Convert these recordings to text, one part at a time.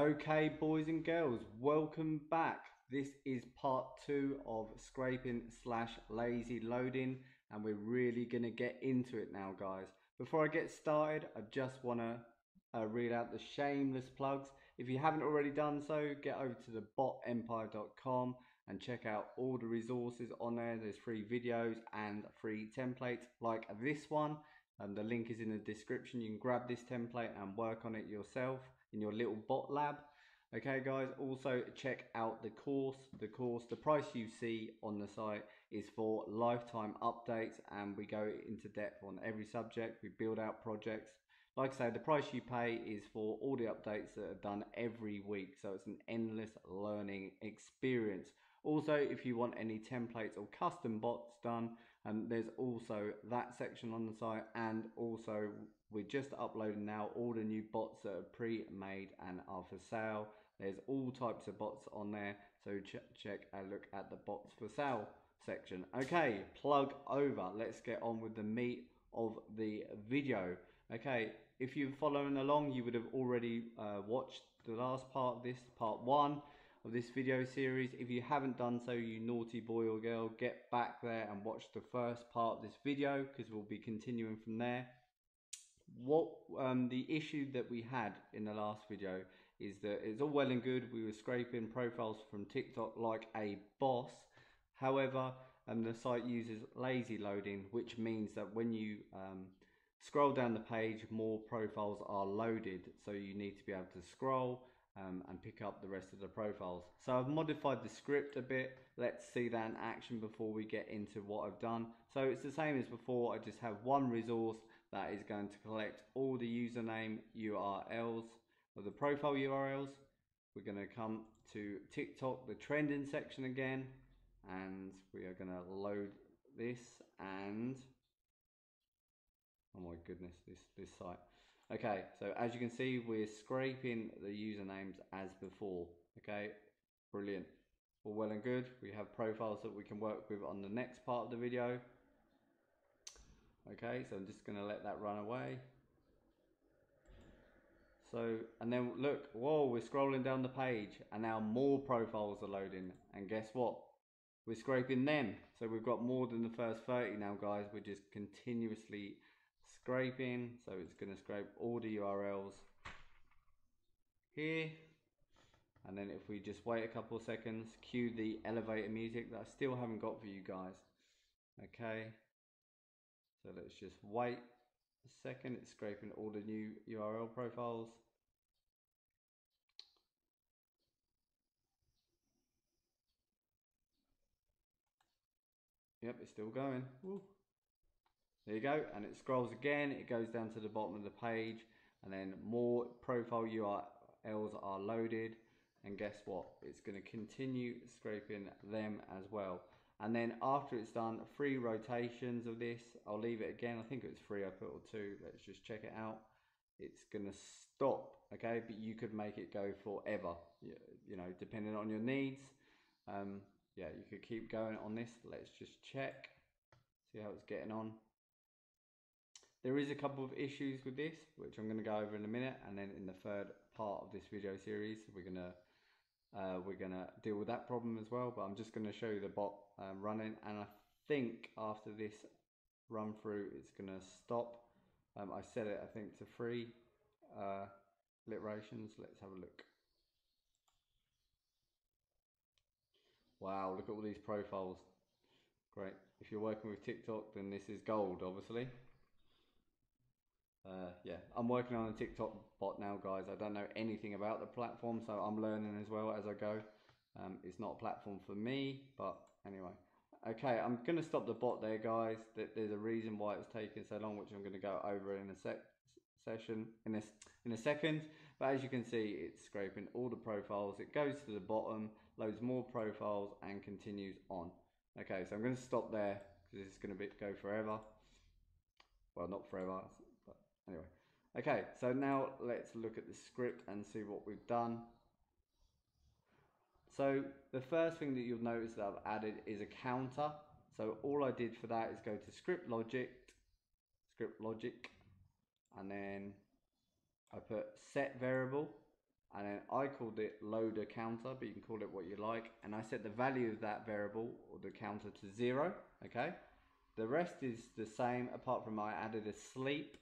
Okay, boys and girls, welcome back. This is part two of scraping slash lazy loading, and we're really going to get into it now, guys. Before I get started, I just want to uh, read out the shameless plugs. If you haven't already done so, get over to the botempire.com and check out all the resources on there. There's free videos and free templates like this one. And the link is in the description. You can grab this template and work on it yourself in your little bot lab. Okay guys, also check out the course. The course, the price you see on the site is for lifetime updates and we go into depth on every subject. We build out projects. Like I say, the price you pay is for all the updates that are done every week. So it's an endless learning experience. Also, if you want any templates or custom bots done, um, there's also that section on the site and also we're just uploading now all the new bots that are pre-made and are for sale. There's all types of bots on there so ch check a look at the bots for sale section. Okay plug over. Let's get on with the meat of the video. Okay if you're following along you would have already uh, watched the last part of this part one of this video series. If you haven't done so you naughty boy or girl get back there and watch the first part of this video because we'll be continuing from there. What um, the issue that we had in the last video is that it's all well and good. We were scraping profiles from TikTok like a boss. However um, the site uses lazy loading which means that when you um, scroll down the page more profiles are loaded. So you need to be able to scroll um, and pick up the rest of the profiles. So I've modified the script a bit. Let's see that in action before we get into what I've done. So it's the same as before. I just have one resource that is going to collect all the username URLs or the profile URLs. We're going to come to TikTok, the trending section again, and we are going to load this and oh my goodness, this, this site. Okay, so as you can see, we're scraping the usernames as before. Okay, brilliant. All well and good. We have profiles that we can work with on the next part of the video. Okay, so I'm just going to let that run away. So, and then look, whoa, we're scrolling down the page and now more profiles are loading. And guess what? We're scraping them. So we've got more than the first 30 now, guys. We're just continuously scraping. So it's going to scrape all the URLs here. And then if we just wait a couple of seconds, cue the elevator music that I still haven't got for you guys. Okay. So let's just wait a second. It's scraping all the new URL profiles. Yep, it's still going. There you go, and it scrolls again, it goes down to the bottom of the page, and then more profile URLs are loaded, and guess what? It's going to continue scraping them as well. And then after it's done, three rotations of this, I'll leave it again, I think it was three, I put or two, let's just check it out. It's going to stop, okay, but you could make it go forever, you know, depending on your needs. Um, yeah, you could keep going on this, let's just check, see how it's getting on. There is a couple of issues with this, which I'm going to go over in a minute, and then in the third part of this video series, we're going to uh, we're going to deal with that problem as well. But I'm just going to show you the bot um, running, and I think after this run through, it's going to stop. Um, I set it, I think, to three uh, iterations. Let's have a look. Wow, look at all these profiles. Great. If you're working with TikTok, then this is gold, obviously. Uh, yeah, I'm working on a TikTok bot now, guys. I don't know anything about the platform, so I'm learning as well as I go. Um, it's not a platform for me, but anyway. Okay, I'm going to stop the bot there, guys. There's a reason why it's taking so long, which I'm going to go over in a sec session in a, in a second. But as you can see, it's scraping all the profiles. It goes to the bottom, loads more profiles, and continues on. Okay, so I'm going to stop there because this is going to be, go forever. Well, not forever. Anyway, okay, so now let's look at the script and see what we've done. So the first thing that you'll notice that I've added is a counter. So all I did for that is go to script logic, script logic, and then I put set variable, and then I called it loader counter, but you can call it what you like. And I set the value of that variable or the counter to zero, okay? The rest is the same apart from I added a sleep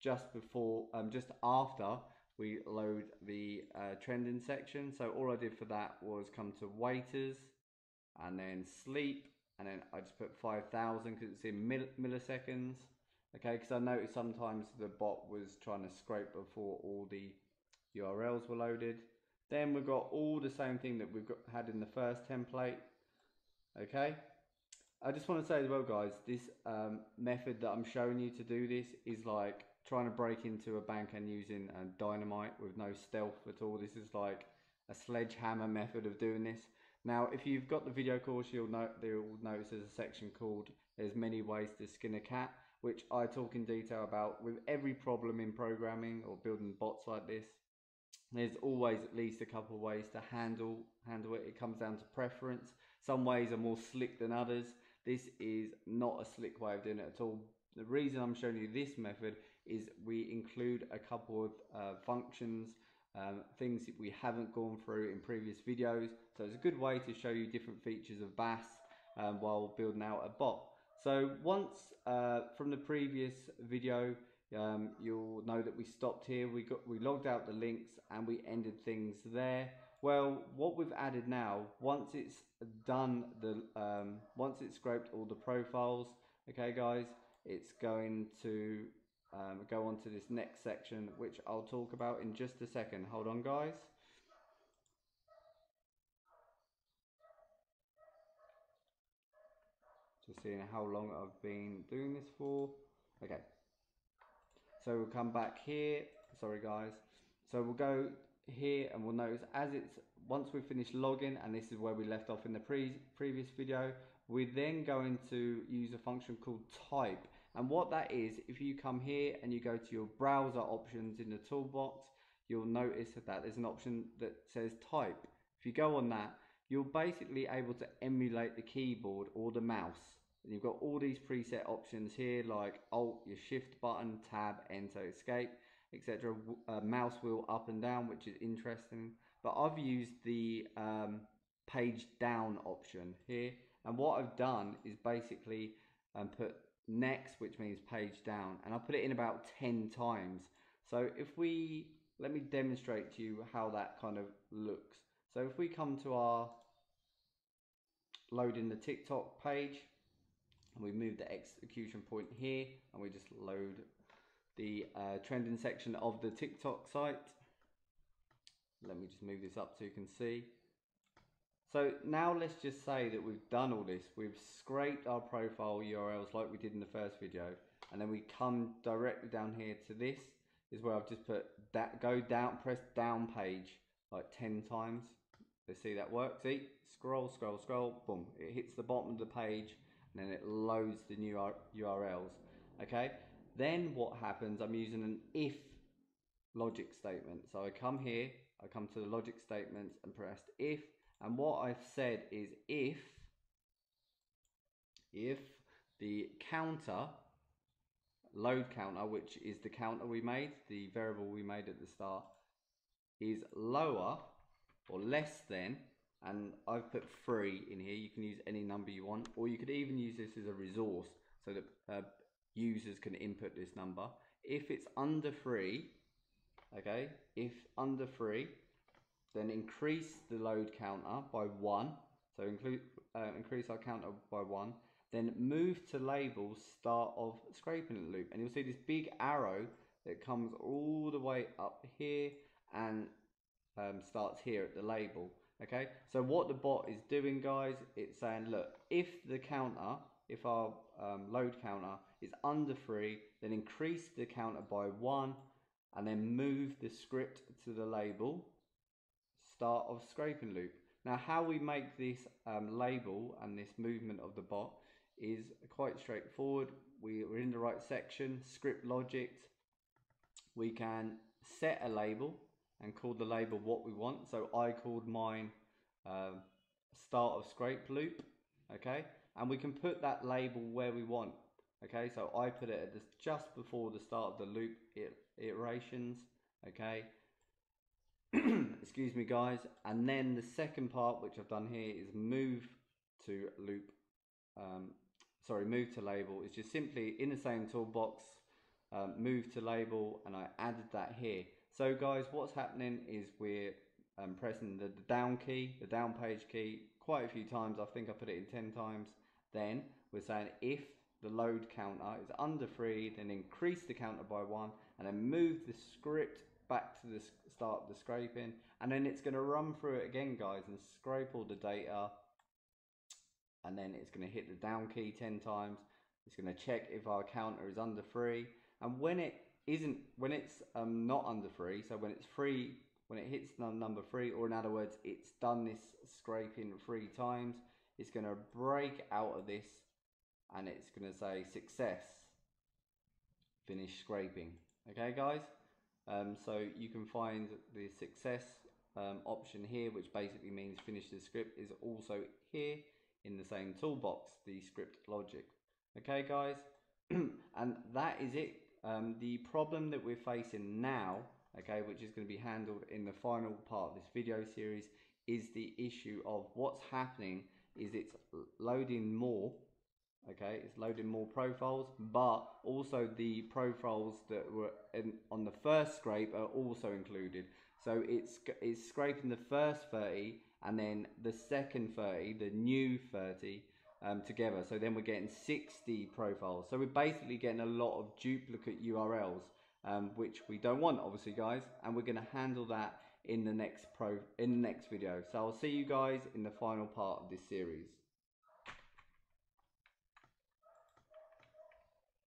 just before, um, just after we load the uh, trending section. So all I did for that was come to waiters and then sleep and then I just put 5000 because it's in mill milliseconds. Okay, because I noticed sometimes the bot was trying to scrape before all the URLs were loaded. Then we've got all the same thing that we've got, had in the first template. Okay, I just want to say as well, guys, this um, method that I'm showing you to do this is like trying to break into a bank and using uh, dynamite with no stealth at all. This is like a sledgehammer method of doing this. Now, if you've got the video course, you'll, note, you'll notice there's a section called There's Many Ways to Skin a Cat, which I talk in detail about with every problem in programming or building bots like this. There's always at least a couple of ways to handle handle it. It comes down to preference. Some ways are more slick than others. This is not a slick way of doing it at all. The reason I'm showing you this method is we include a couple of uh, functions, um, things that we haven't gone through in previous videos. So it's a good way to show you different features of BAS um, while building out a bot. So once uh, from the previous video, um, you'll know that we stopped here. We got we logged out the links and we ended things there. Well, what we've added now, once it's done the um, once it's scraped all the profiles, okay, guys, it's going to um, go on to this next section, which I'll talk about in just a second. Hold on, guys. Just seeing how long I've been doing this for. Okay. So we'll come back here. Sorry, guys. So we'll go here and we'll notice as it's once we finish logging and this is where we left off in the pre previous video we're then going to use a function called type and what that is, if you come here and you go to your browser options in the toolbox, you'll notice that there's an option that says type. If you go on that, you're basically able to emulate the keyboard or the mouse. And you've got all these preset options here like Alt, your Shift button, Tab, Enter, Escape, etc. Uh, mouse wheel up and down, which is interesting. But I've used the um, page down option here. And what I've done is basically um, put next, which means page down, and I put it in about 10 times. So if we, let me demonstrate to you how that kind of looks. So if we come to our loading the TikTok page, and we move the execution point here, and we just load the uh, trending section of the TikTok site. Let me just move this up so you can see. So now let's just say that we've done all this. We've scraped our profile URLs like we did in the first video. And then we come directly down here to this is where I've just put that go down, press down page like 10 times. Let's see that works. See, scroll, scroll, scroll, boom. It hits the bottom of the page and then it loads the new URLs. Okay. Then what happens, I'm using an if logic statement. So I come here, I come to the logic statements and press if and what I've said is if, if the counter, load counter, which is the counter we made, the variable we made at the start, is lower or less than, and I've put three in here, you can use any number you want, or you could even use this as a resource so that uh, users can input this number. If it's under three, okay, if under three, then increase the load counter by one. So include, uh, increase our counter by one. Then move to label start of scraping loop. And you'll see this big arrow that comes all the way up here and um, starts here at the label. Okay, so what the bot is doing, guys, it's saying, look, if the counter, if our um, load counter is under three, then increase the counter by one and then move the script to the label start of scraping loop. Now how we make this um, label and this movement of the bot is quite straightforward. We, are in the right section, script logic. We can set a label and call the label what we want. So I called mine um, start of scrape loop, okay? And we can put that label where we want, okay? So I put it this, just before the start of the loop iterations, okay? excuse me guys. And then the second part which I've done here is move to loop um, sorry move to label. It's just simply in the same toolbox um, move to label and I added that here. So guys what's happening is we're um, pressing the, the down key the down page key quite a few times. I think I put it in 10 times. Then we're saying if the load counter is under 3 then increase the counter by 1 and then move the script back to the start of the scraping and then it's going to run through it again guys and scrape all the data. And then it's going to hit the down key 10 times. It's going to check if our counter is under 3 and when it isn't when it's um, not under 3 so when it's free when it hits number 3 or in other words it's done this scraping three times it's going to break out of this and it's going to say success finish scraping. Okay guys um, so you can find the success um, option here, which basically means finish the script is also here in the same toolbox, the script logic. Okay guys, and that is it. Um, the problem that we're facing now, okay, which is going to be handled in the final part of this video series, is the issue of what's happening is it's loading more okay? It's loading more profiles but also the profiles that were in, on the first scrape are also included. So it's it's scraping the first 30 and then the second 30 the new 30 um, together. So then we're getting 60 profiles. So we're basically getting a lot of duplicate URLs um, which we don't want obviously guys and we're going to handle that in the next pro in the next video. So I'll see you guys in the final part of this series